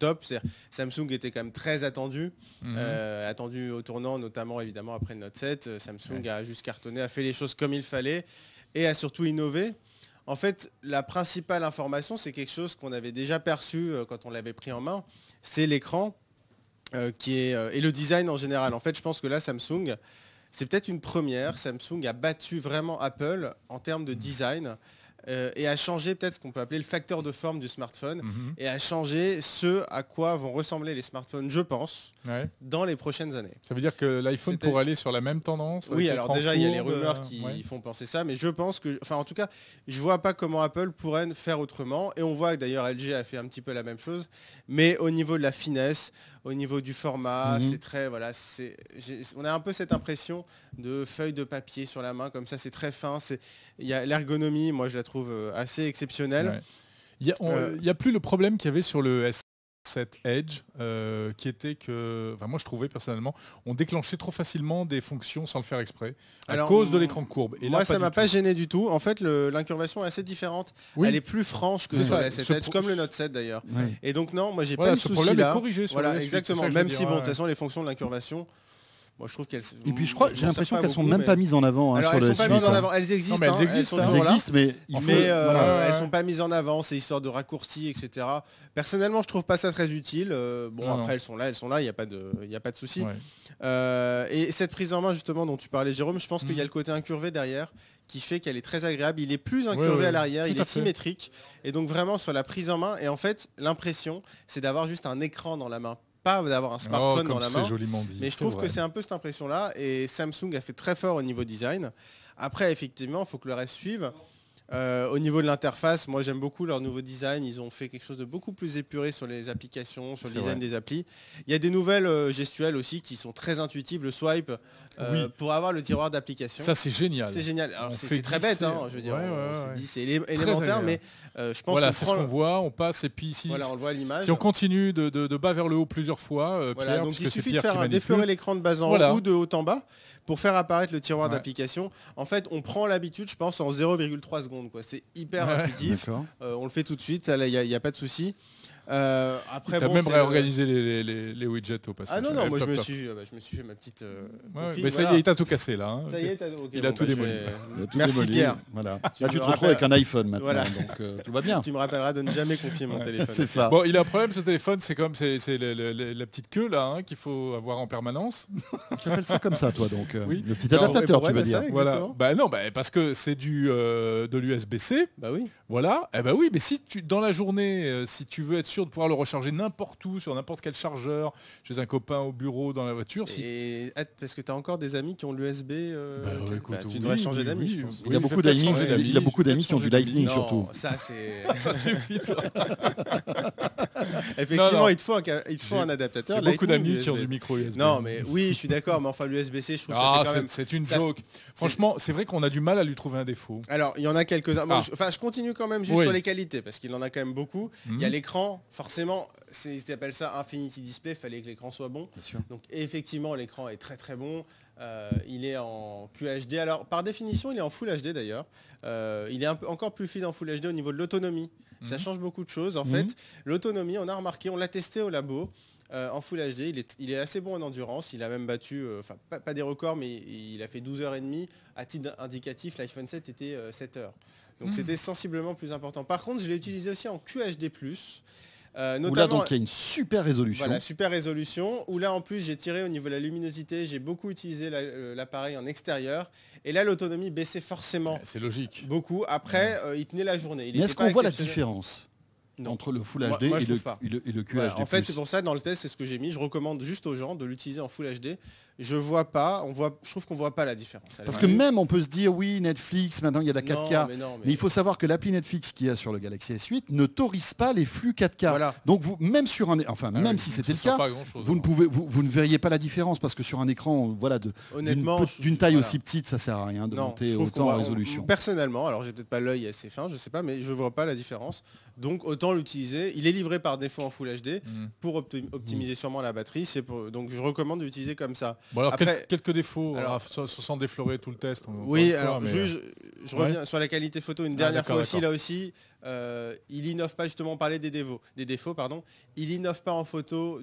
top. Samsung était quand même très attendu, mhm. attendu au tournant, notamment évidemment après le Note 7. Samsung a juste cartonné, a fait les choses comme il fallait et a surtout innové. En fait, la principale information, c'est quelque chose qu'on avait déjà perçu euh, quand on l'avait pris en main, c'est l'écran. qui est, et le design en général. En fait, je pense que là, Samsung, c'est peut-être une première. Samsung a battu vraiment Apple en termes de design. Euh, et a changé peut-être ce qu'on peut appeler le facteur de forme du smartphone mhm. et a changé ce à quoi vont ressembler les smartphones, je pense, dans les prochaines années. Ça veut dire que l'iPhone pourrait aller sur la même tendance Oui, alors déjà il y a les rumeurs qui font penser ça, mais je pense que, enfin en tout cas, je vois pas comment Apple pourrait faire autrement. Et on voit que d'ailleurs LG a fait un petit peu la même chose, mais au niveau de la finesse, au niveau du format, mhm. c'est très voilà, c'est on a un peu cette impression de feuille de papier sur la main comme ça, c'est très fin, c'est il y a l'ergonomie, moi je la trouve euh, assez exceptionnelle. Il n'y a, plus le problème qu'il y avait sur le S7 Edge, euh, qui était que, enfin moi je trouvais personnellement, on déclenchait trop facilement des fonctions sans le faire exprès, à cause de l'écran courbe. Et moi ça m'a pas gêné du tout. En fait, l'incurvation est assez différente. Elle est plus franche que sur le S7 Edge, comme le Note 7 d'ailleurs. Et donc non, moi j'ai pas eu ce souci là. Corrigé voilà, exactement. Même si bon, de toute façon les fonctions de l'incurvation moi, je trouve qu'elles. Et puis, je crois, j'ai l'impression qu'elles sont même pas mises en avant hein, sur elles le sont pas mises en avant. Elles existent. elles existent. Elles, existent, mais, il faut... mais euh, elles sont pas mises en avant. C'est histoire de raccourcis, etc. Personnellement, je trouve pas ça très utile. Euh, bon, après, elles sont là, elles sont là. Il n'y a pas de, il a pas de souci. Euh, et cette prise en main, justement, dont tu parlais, Jérôme, je pense qu'il y a mm. le côté incurvé derrière qui fait qu'elle est très agréable. Il est plus incurvé à l'arrière, il est symétrique. Et donc vraiment sur la prise en main, et en fait l'impression c'est d'avoir juste un écran dans la main, d'avoir un smartphone oh, dans la main. mais je trouve que c'est un peu cette impression-là. Et Samsung a fait très fort au niveau design. Après, effectivement, il faut que le reste suive. Euh, au niveau de l'interface, moi j'aime beaucoup leur nouveau design. Ils ont fait quelque chose de beaucoup plus épuré sur les applications, sur le design des applis. Il y a des nouvelles euh, gestuelles aussi qui sont très intuitives. Le swipe euh, pour avoir le tiroir d'application. Ça c'est génial. C'est génial. C'est très bête, hein, je veux dire. c'est élémentaire, mais je pense voilà, c'est ce qu'on voit. On passe et puis si, on voit si on continue de, bas vers le haut plusieurs fois, Pierre, donc il suffit de faire déflorer l'écran de bas en haut ou de haut en bas pour faire apparaître le tiroir d'application. En fait, on prend l'habitude, je pense, en 0,3 secondes. C'est hyper intuitif. Euh, on le fait tout de suite, il n'y a, pas de souci. Euh, après, tu as même réorganisé les, widgets au passage. Ah non, non, moi je me, suis, bah, je me suis fait ma petite. Euh, mais ça y est, il t'a tout cassé là. Hein. Ça y est, il a tout bah, démoli. Merci Pierre. Voilà. Là, tu te retrouves avec un iPhone maintenant, donc euh, tout va bien. Tu me rappelleras de ne jamais confier mon téléphone. C'est ça. Bon, il a un problème ce téléphone, c'est comme c'est la petite queue là hein, qu'il faut avoir en permanence. Tu appelles ça comme ça, toi donc Le petit adaptateur, tu veux dire. Voilà. Bah non, parce que c'est du de l'USB-C. Bah oui. Voilà. Eh bah oui, mais si tu dans la journée, si tu veux être sûr de pouvoir le recharger n'importe où, sur n'importe quel chargeur, chez un copain au bureau, dans la voiture. Si... Et parce que tu as encore des amis qui ont l'USB euh, bah, bah, Tu devrais changer d'amis. il, y a beaucoup d'amis, il y a beaucoup d'amis qui ont du Lightning surtout. Ça, c'est... ça suffit. Effectivement, il te faut un, il faut un adaptateur. beaucoup d'amis qui ont du micro USB. Non, mais oui, je suis d'accord, mais enfin l'USB-C, je trouve ah, ça C'est une joke. Franchement, c'est vrai qu'on a du mal à lui trouver un défaut. Alors, il y en a quelques-uns. Ah. Enfin, je continue quand même juste sur les qualités, parce qu'il en a quand même beaucoup. Il y a mhm. l'écran, forcément, ils appellent ça Infinity Display, il fallait que l'écran soit bon. Donc effectivement, l'écran est très très bon. Euh, il est en QHD. Alors par définition, il est en Full HD d'ailleurs. Euh, il est un peu, encore plus fluide en Full HD au niveau de l'autonomie. Ça mhm. change beaucoup de choses. En mhm. fait, l'autonomie, on a remarqué, on l'a testé au labo. Euh, en Full HD, il est, il est, assez bon en endurance. Il a même battu, enfin pas, des records, mais il a fait 12h30. À titre indicatif, l'iPhone 7 était 7 heures. Donc mhm. c'était sensiblement plus important. Par contre, je l'ai utilisé aussi en QHD+. Euh, là donc il y a une super résolution. Voilà, super résolution. Où là en plus j'ai tiré au niveau de la luminosité, j'ai beaucoup utilisé euh, l'appareil en extérieur. Et là l'autonomie baissait forcément. C'est logique. Beaucoup. Après, euh, il tenait la journée. est-ce qu'on voit la différence? Entre le Full HD et, le, QHD. en fait, c'est pour ça, dans le test, c'est ce que j'ai mis. Je recommande juste aux gens de l'utiliser en Full HD. Je vois pas, on voit, je trouve qu'on voit pas la différence. Parce que même on peut se dire, oui, Netflix, maintenant il y a la 4K. mais, il faut savoir que l'appli Netflix qu'il y a sur le Galaxy S8 n'autorise pas les flux 4K. Donc vous, même sur un, enfin ah même si c'était le cas, vous ne pouvez, vous, ne verriez pas la différence parce que sur un écran, voilà, d'une taille aussi petite, ça sert à rien de monter autant en résolution. personnellement, alors j'ai peut-être pas l'œil assez fin, je sais pas, mais je vois pas la différence. Donc autant l'utiliser. Il est livré par défaut en Full HD mm. pour optimiser mm. sûrement la batterie. C'est donc je recommande d'utiliser comme ça. Bon alors quelques, défauts, alors, sans, déflorer tout le test. Oui, alors je, reviens sur la qualité photo une ah, dernière fois aussi. Là aussi, euh, il innove pas justement parler des défauts, des défauts pardon. Il innove pas en photo.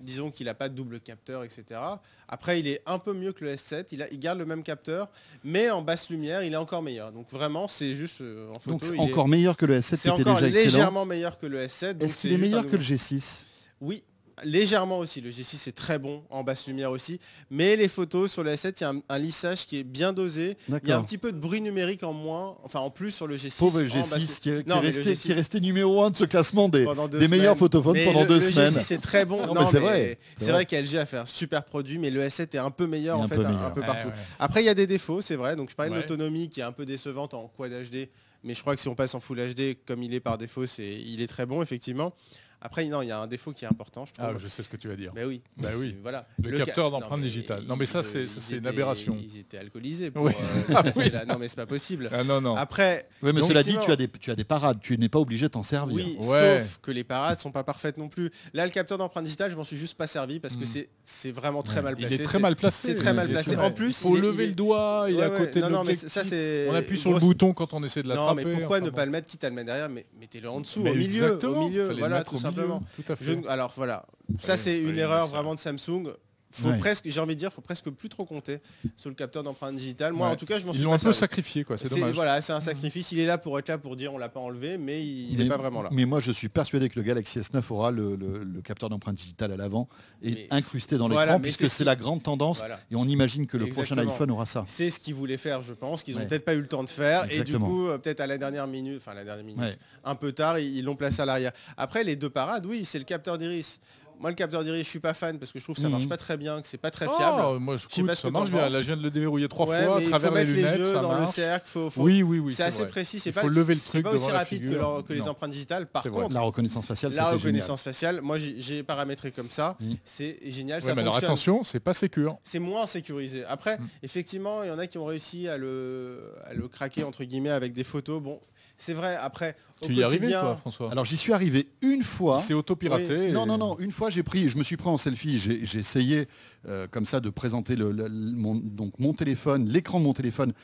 Disons qu'il n'a pas de double capteur, etc. Après, il est un peu mieux que le S7, il, il, garde le même capteur, mais en basse lumière, il est encore meilleur. Donc vraiment, c'est juste euh, en photo. Donc encore meilleur que le S7, c'est encore légèrement meilleur que le S7. Est-ce qu'il est, meilleur que le G6 Oui, Légèrement aussi, le G6 est très bon en basse lumière aussi, mais les photos sur le S7, il y a un, lissage qui est bien dosé, il y a un petit peu de bruit numérique en moins, enfin en plus sur le G6. Pauvre G6 qui, est, resté, numéro 1 de ce classement des, des meilleurs photophones pendant deux semaines. Le G6 est très bon, c'est vrai. C'est vrai, qu'LG a fait un super produit, mais le S7 est un peu meilleur en fait, un, peu partout. Après il y a des défauts, c'est vrai, donc je parlais de l'autonomie qui est un peu décevante en Quad HD, mais je crois que si on passe en Full HD comme il est par défaut, il est très bon effectivement. Après, non, il y a un défaut qui est important, je trouve. Ah, je sais ce que tu vas dire. Ben oui. Bah oui. Voilà. Le, capteur d'empreinte digitale. Non, mais ça, c'est une aberration. Ils étaient alcoolisés. Pour, euh, ah non, mais c'est pas possible. Ah, non, non. Après. Oui, mais cela dit, tu as des, tu as des parades. Tu n'es pas obligé de t'en servir. Oui, sauf que les parades sont pas parfaites non plus. Là, le capteur d'empreinte digitale, je m'en suis juste pas servi parce que hmm. c'est vraiment très mal placé. Il est très mal placé. C'est très mal placé. En plus, il faut lever le doigt. Il est à côté de On appuie sur le bouton quand on essaie de l'attraper. Non, mais pourquoi ne pas le mettre quitte à le mettre derrière Mais mettez-le en dessous, au milieu, au milieu. Voilà, tout simplement. Alors voilà, ça c'est une erreur vraiment de Samsung faut presque, j'ai envie de dire, faut presque plus trop compter sur le capteur d'empreinte digitale. Moi, en tout cas, je m'en suis. Ils l'ont un peu sacrifié, quoi. C'est dommage. Voilà, c'est un sacrifice. Il est là pour être là pour dire on l'a pas enlevé, mais il n'est pas vraiment là. Mais moi, je suis persuadé que le Galaxy S9 aura le, capteur d'empreinte digitale à l'avant et incrusté dans l'écran, puisque c'est la grande tendance. Et on imagine que le prochain iPhone aura ça. C'est ce qu'ils voulaient faire, je pense, qu'ils n'ont peut-être pas eu le temps de faire, et du coup, euh, peut-être à la dernière minute, enfin la dernière minute, un peu tard, ils l'ont placé à l'arrière. Après, les deux parades, oui, c'est le capteur d'iris. Moi, le capteur d'iris, je suis pas fan parce que je trouve que ça marche mhm. pas très bien, que c'est pas très fiable. Oh, moi, je sais pas ça marche bien. Là, je viens de le déverrouiller trois fois à travers les lunettes. Les dans le cercle. Faut, Oui, oui, oui. C'est assez précis. C'est pas, lever le truc pas aussi rapide que, les empreintes digitales. Par contre, la reconnaissance faciale, la reconnaissance faciale, moi, j'ai paramétré comme ça. Mhm. C'est génial. mais alors attention, c'est pas sécur. C'est moins sécurisé. Après, mhm. effectivement, il y en a qui ont réussi à le craquer entre guillemets avec des photos. Bon, c'est vrai, après, tu y es arrivé, toi, François Alors, j'y suis arrivé une fois. C'est auto-piraté Non, non, non. Une fois, j'ai pris, je me suis pris en selfie. J'ai essayé, euh, comme ça, de présenter le, mon, donc, mon téléphone, l'écran de mon téléphone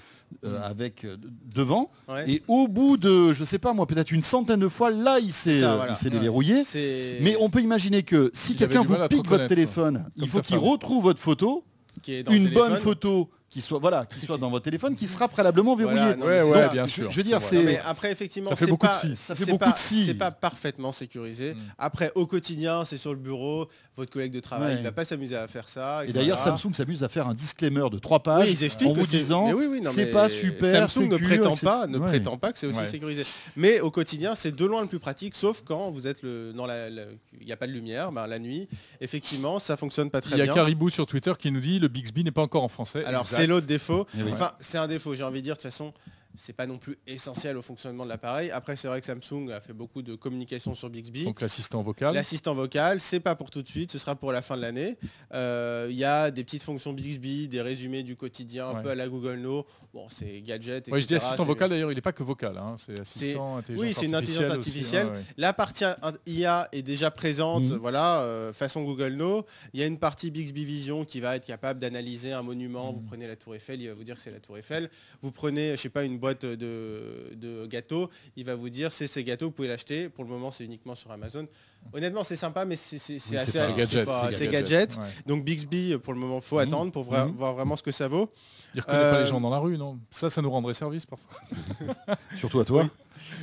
euh, avec euh, devant. Et au bout de, je sais pas moi, peut-être une centaine de fois, là, il s'est déverrouillé. Mais on peut imaginer que si quelqu'un vous pique votre téléphone, il faut qu'il retrouve votre photo. une bonne photo qui soit voilà, qui soit dans votre téléphone, qui sera préalablement verrouillé. bien sûr. Je veux dire, c'est. après, effectivement, ça fait beaucoup de Ça fait beaucoup de C'est pas parfaitement sécurisé. Mm. Après, au quotidien, c'est sur le bureau. Votre collègue de travail, il va pas s'amuser à faire ça. Et d'ailleurs, Samsung s'amuse à faire un disclaimer de trois pages ils expliquent en vous disant, c'est pas super. Samsung ne prétend pas, ne prétend pas que c'est aussi sécurisé. Mais au quotidien, c'est de loin le plus pratique, sauf quand vous êtes le, dans la, il n'y a pas de lumière, ben, la nuit. Effectivement, ça fonctionne pas très bien. Il y a Caribou sur Twitter qui nous dit le Bixby n'est pas encore en français. Alors c'est l'autre défaut. Eh enfin, c'est un défaut, j'ai envie de dire, de toute façon, c'est pas non plus essentiel au fonctionnement de l'appareil. Après, c'est vrai que Samsung a fait beaucoup de communication sur Bixby. Donc l'assistant vocal. L'assistant vocal, c'est pas pour tout de suite, ce sera pour la fin de l'année. Euh, il y a des petites fonctions Bixby, des résumés du quotidien, un peu à la Google No. Bon, c'est gadget. Etc. je dis assistant vocal d'ailleurs, il n'est pas que vocal, hein. c'est assistant Oui, c'est une intelligence artificielle. La partie IA est déjà présente, mhm. voilà, euh, façon Google No. Il y a une partie Bixby Vision qui va être capable d'analyser un monument. Vous mhm. prenez la Tour Eiffel, il va vous dire que c'est la Tour Eiffel. Vous prenez, je sais pas, une de, gâteaux, il va vous dire c'est ces gâteaux, vous pouvez l'acheter. Pour le moment, c'est uniquement sur Amazon. Honnêtement, c'est sympa, mais c'est assez gadget. gadget. Donc Bixby, pour le moment, faut mhm. attendre pour mhm. voir vraiment ce que ça vaut. Il reconnaît pas les euh, gens dans la rue, non? Ça, ça nous rendrait service parfois. Surtout à toi.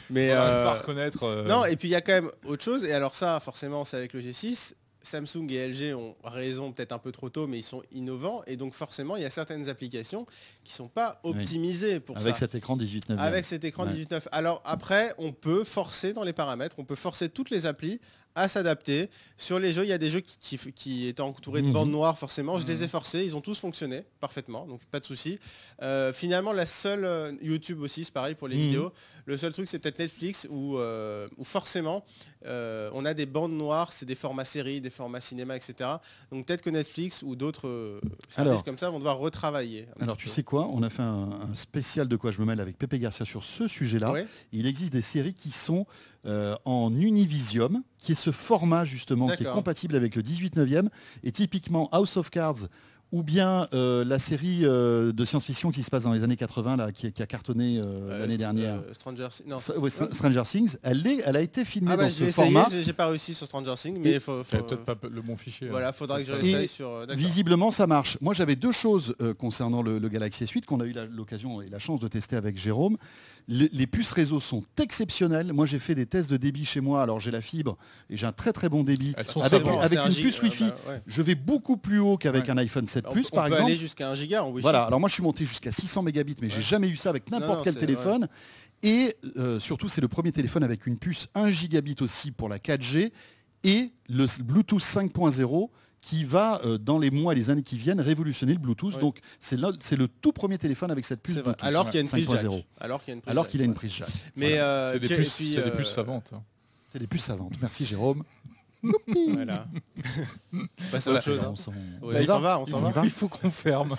Mais euh, pas reconnaître. Euh, non, et puis il y a quand même autre chose. Et alors ça, forcément, c'est avec le G6. Samsung et LG ont raison peut-être un peu trop tôt, mais ils sont innovants. Et donc forcément, il y a certaines applications qui ne sont pas optimisées pour Avec cet écran 18.9. Avec cet écran 18.9. Alors après, on peut forcer dans les paramètres, on peut forcer toutes les applis à s'adapter. Sur les jeux, il y a des jeux qui, qui, étaient entourés de bandes mhm. noires forcément. Je les ai mhm. forcés, ils ont tous fonctionné parfaitement, donc pas de souci. Euh, finalement, la seule euh, YouTube aussi, c'est pareil pour les mhm. vidéos. Le seul truc, c'est peut-être Netflix où, euh, forcément on a des bandes noires, c'est des formats séries, des formats cinéma, etc. Donc peut-être que Netflix ou d'autres services comme ça vont devoir retravailler. Alors tu sais quoi? On a fait un, spécial de quoi je me mêle avec Pepe Garcia sur ce sujet-là. Il existe des séries qui sont en Univisium, qui est ce format justement qui est compatible avec le 18 9e. Et typiquement House of Cards ou bien euh, la série euh, de science-fiction qui se passe dans les années 80, là, qui, a cartonné euh, l'année dernière. Stranger, non. Stranger Things, elle, est, elle a été filmée ah bah, dans ce format. J'ai pas réussi sur Stranger Things, mais il faut, peut-être pas le bon fichier. Voilà, il faudra que je réessaye sur. Visiblement, ça marche. Moi, j'avais deux choses concernant le, Galaxy S8 qu'on a eu l'occasion et la chance de tester avec Jérôme. Les, puces réseau sont exceptionnelles. Moi, j'ai fait des tests de débit chez moi. Alors, j'ai la fibre et j'ai un très très bon débit. avec, une puce Wi-Fi, bah, je vais beaucoup plus haut qu'avec un iPhone 7 Plus, par exemple. aller jusqu'à 1 giga en Wi-Fi. Voilà. Alors moi, je suis monté jusqu'à 600 mégabits, mais j'ai jamais eu ça avec n'importe quel téléphone. Et euh, surtout, c'est le premier téléphone avec une puce 1 gigabit aussi pour la 4G et le Bluetooth 5.0 qui va, euh, dans les mois et les années qui viennent, révolutionner le Bluetooth. Donc, c'est le, tout premier téléphone avec cette puce Bluetooth. Alors qu'il y a une prise jack. Alors qu'il a une prise jack. Mais euh, c'est des, puces, des puces savantes. Hein. C'est des puces savantes. Merci Jérôme voilà. il s'en va, on s'en va. Il faut qu'on ferme.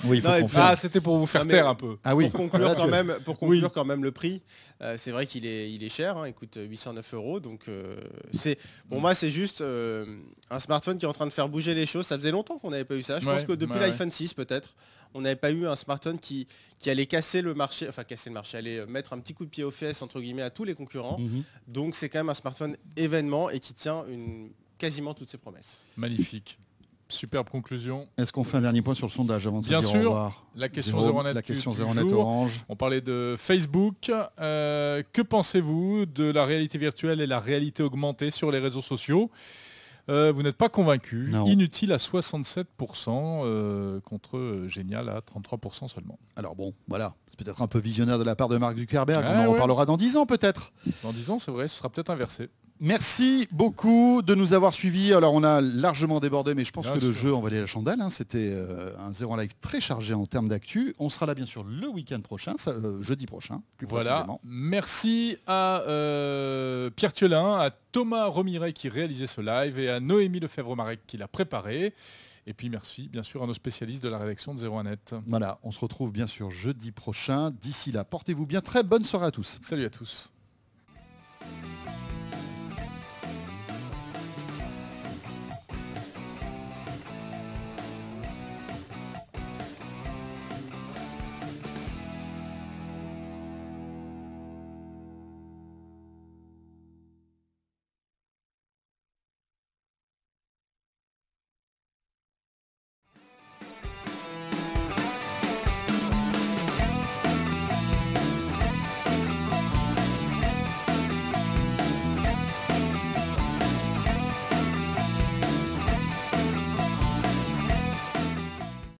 Ah, c'était pour vous faire taire un peu. Ah oui. Pour conclure quand même, pour conclure quand même le prix, euh, c'est vrai qu'il est, il est cher. Hein, il coûte 809 euros. Donc euh, c'est, pour moi, c'est juste euh, un smartphone qui est en train de faire bouger les choses. Ça faisait longtemps qu'on n'avait pas eu ça. Je pense que depuis l'iPhone 6 peut-être, on n'avait pas eu un smartphone qui, qui allait casser le marché, enfin casser le marché, allait mettre un petit coup de pied aux fesses entre guillemets à tous les concurrents. Mhm. Donc c'est quand même un smartphone événement et qui tient une quasiment toutes ses promesses. Magnifique. Superbe conclusion. Est-ce qu'on fait un dernier point sur le sondage avant de Bien dire sûr, au revoir la question zéro net, la question orange. On parlait de Facebook. Euh, que pensez-vous de la réalité virtuelle et la réalité augmentée sur les réseaux sociaux euh, vous n'êtes pas convaincu. Inutile à 67% euh, contre génial à 33% seulement. Alors bon, voilà, c'est peut-être un peu visionnaire de la part de Mark Zuckerberg. on en reparlera dans 10 ans peut-être. Dans 10 ans, c'est vrai, ce sera peut-être inversé. Merci beaucoup de nous avoir suivis. Alors on a largement débordé, mais je pense que le jeu en valait la chandelle. Hein. C'était euh, un zéro live très chargé en termes d'actu. On sera là bien sûr le week-end prochain, euh, jeudi prochain, plus voilà. Merci à euh, Pierre Thiolin, à Thomas Romiret qui réalisait ce live et à Noémie Lefebvre-Marek qui l'a préparé. Et puis merci bien sûr à nos spécialistes de la rédaction de 01net. Voilà, on se retrouve bien sûr jeudi prochain. D'ici là, portez-vous bien. Très bonne soirée à tous. Salut à tous.